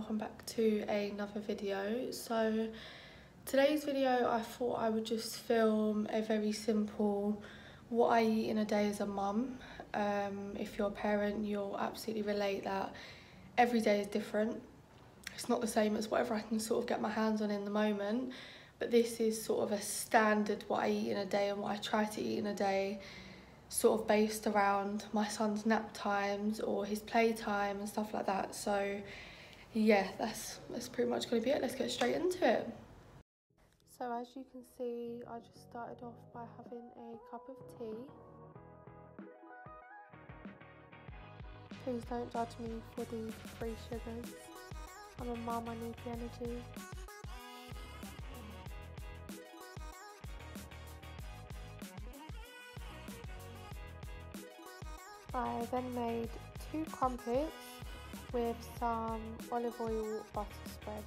welcome back to another video. So today's video I thought I would just film a very simple what I eat in a day as a mum. Um, if you're a parent you'll absolutely relate that every day is different. It's not the same as whatever I can sort of get my hands on in the moment but this is sort of a standard what I eat in a day and what I try to eat in a day sort of based around my son's nap times or his playtime and stuff like that. So yeah, that's, that's pretty much going to be it. Let's get straight into it. So as you can see, I just started off by having a cup of tea. Please don't judge me for the free sugars. I'm a mum, I need the energy. I then made two crumpets with some olive oil butter spread.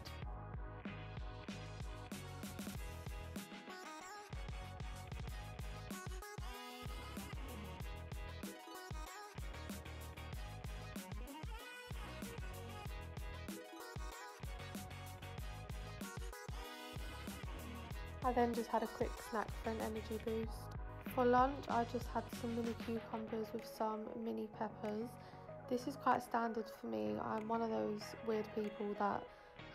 I then just had a quick snack for an energy boost. For lunch, I just had some mini cucumbers with some mini peppers. This is quite standard for me. I'm one of those weird people that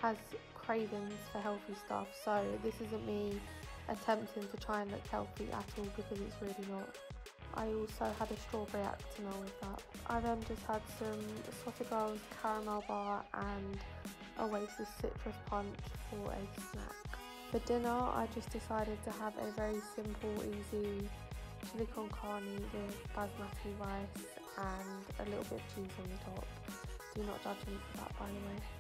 has cravings for healthy stuff, so this isn't me attempting to try and look healthy at all because it's really not. I also had a strawberry Actimel with that. I then just had some Sotigel's caramel bar and Oasis citrus punch for a snack. For dinner, I just decided to have a very simple, easy chili con carne with basmati rice and a little bit of cheese on the top. Do not judge me for that by the way.